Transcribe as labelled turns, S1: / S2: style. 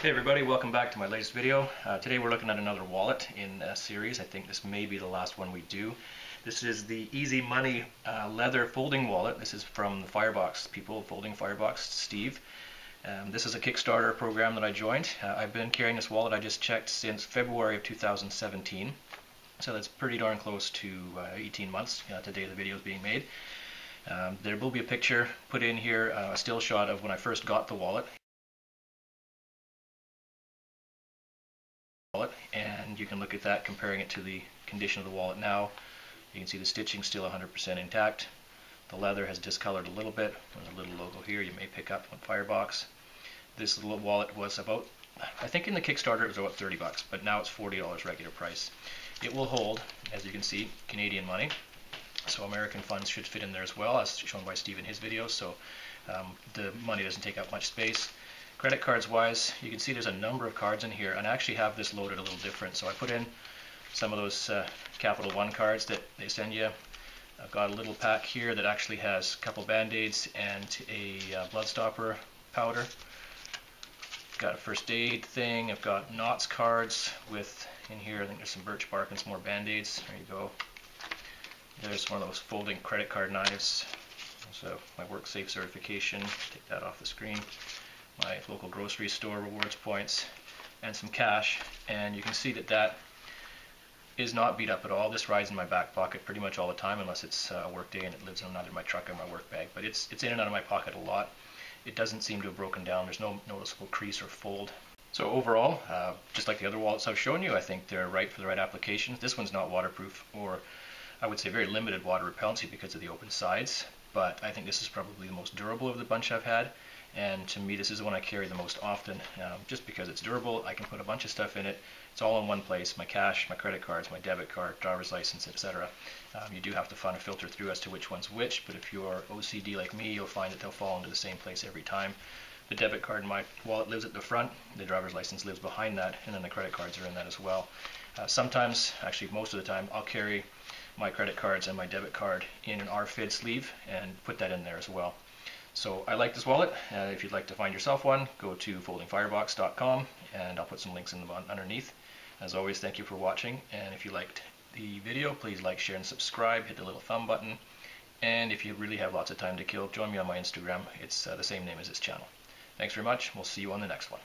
S1: Hey everybody, welcome back to my latest video. Uh, today we're looking at another wallet in a series. I think this may be the last one we do. This is the Easy Money uh, leather folding wallet. This is from the Firebox people, Folding Firebox, Steve. Um, this is a Kickstarter program that I joined. Uh, I've been carrying this wallet, I just checked, since February of 2017. So that's pretty darn close to uh, 18 months uh, today the video is being made. Um, there will be a picture put in here, uh, a still shot of when I first got the wallet. Wallet and you can look at that comparing it to the condition of the wallet now. You can see the stitching still 100% intact. The leather has discolored a little bit. There's a little logo here. You may pick up on Firebox. This little wallet was about I think in the Kickstarter it was about 30 bucks but now it's $40 regular price. It will hold as you can see Canadian money so American funds should fit in there as well as shown by Steve in his video. So um, the money doesn't take up much space Credit cards wise, you can see there's a number of cards in here, and I actually have this loaded a little different. So I put in some of those uh, Capital One cards that they send you. I've got a little pack here that actually has a couple band-aids and a uh, blood stopper powder. Got a first aid thing. I've got knots cards with in here. I think there's some birch bark and some more band-aids. There you go. There's one of those folding credit card knives. So my work safe certification. Take that off the screen my local grocery store rewards points and some cash and you can see that that is not beat up at all. This rides in my back pocket pretty much all the time unless it's a work day and it lives in either my truck or my work bag. But it's, it's in and out of my pocket a lot. It doesn't seem to have broken down. There's no noticeable crease or fold. So overall, uh, just like the other wallets I've shown you, I think they're right for the right applications. This one's not waterproof or I would say very limited water repellency because of the open sides, but I think this is probably the most durable of the bunch I've had and to me this is the one I carry the most often um, just because it's durable I can put a bunch of stuff in it. It's all in one place my cash my credit cards my debit card driver's license etc um, you do have to find a filter through as to which one's which but if you're OCD like me you'll find that they'll fall into the same place every time. The debit card in my wallet lives at the front the driver's license lives behind that and then the credit cards are in that as well. Uh, sometimes actually most of the time I'll carry my credit cards and my debit card in an RFID sleeve and put that in there as well so I like this wallet. Uh, if you'd like to find yourself one, go to foldingfirebox.com and I'll put some links in the underneath. As always, thank you for watching. And if you liked the video, please like, share, and subscribe. Hit the little thumb button. And if you really have lots of time to kill, join me on my Instagram. It's uh, the same name as this channel. Thanks very much. We'll see you on the next one.